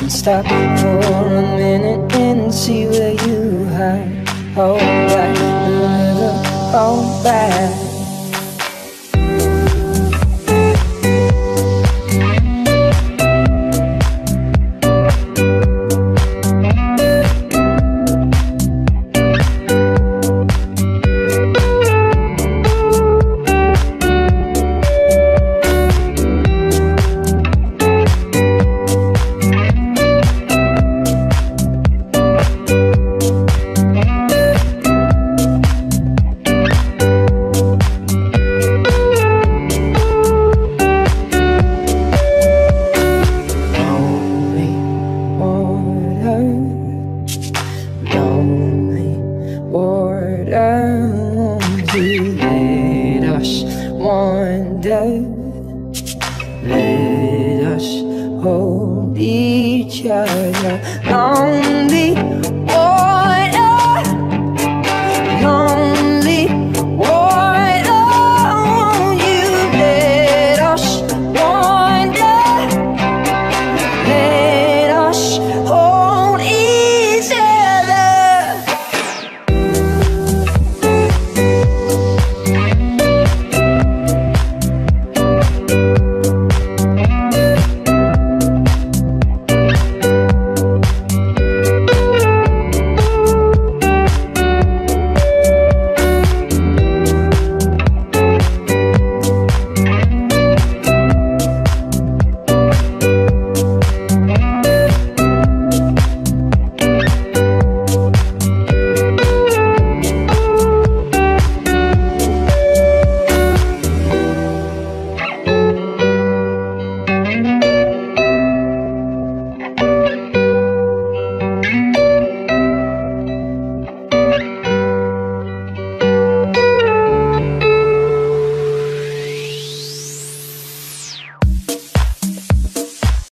And stop for a minute and see where you hide. Hold lonely water, won't let us wander? Let us hold each other. Lonely